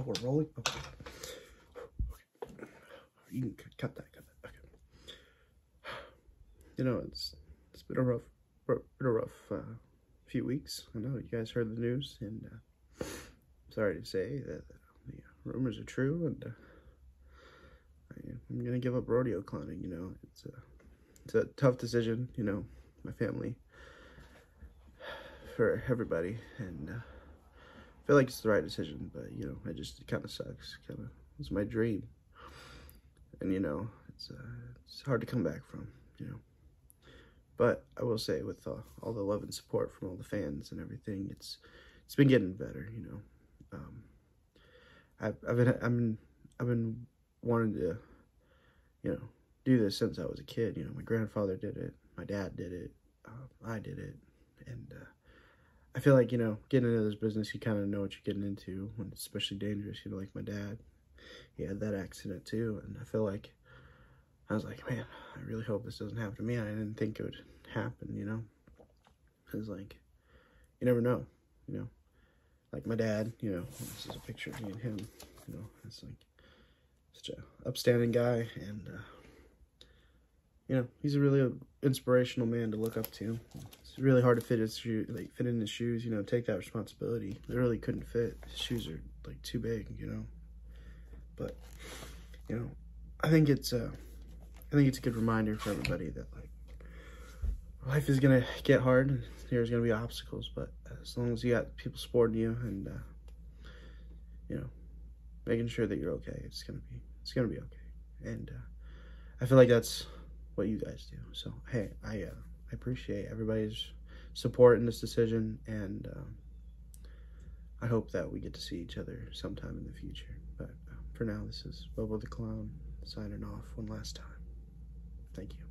Oh, we're rolling. Okay. okay. You can cut that. Cut that. Okay. You know, it's it's been a rough, been a rough uh, few weeks. I know you guys heard the news, and uh, sorry to say that the rumors are true, and uh, I, am gonna give up rodeo clowning. You know, it's a it's a tough decision. You know, my family for everybody, and uh, feel like it's the right decision. But you know, it just it kind of sucks. Kind of, it's my dream, and you know, it's uh, it's hard to come back from. You know. But I will say, with uh, all the love and support from all the fans and everything, it's it's been getting better. You know, um, I've I've been I've been I've been wanting to, you know, do this since I was a kid. You know, my grandfather did it, my dad did it, uh, I did it, and uh, I feel like you know, getting into this business, you kind of know what you're getting into, when it's especially dangerous. You know, like my dad, he had that accident too, and I feel like I was like, man, I really hope this doesn't happen to me. I didn't think it would happen, you know? I was like, you never know, you know? Like my dad, you know, this is a picture of me and him, you know, it's like such a upstanding guy and, uh, you know, he's a really inspirational man to look up to. Really hard to fit his shoe, like fit in his shoes, you know, take that responsibility. Literally couldn't fit. His shoes are like too big, you know. But, you know, I think it's uh I think it's a good reminder for everybody that like life is gonna get hard and there's gonna be obstacles, but as long as you got people supporting you and uh, you know making sure that you're okay, it's gonna be it's gonna be okay. And uh, I feel like that's what you guys do. So hey, I uh, I appreciate everybody's support in this decision, and uh, I hope that we get to see each other sometime in the future. But uh, for now, this is Bobo the Clown signing off one last time. Thank you.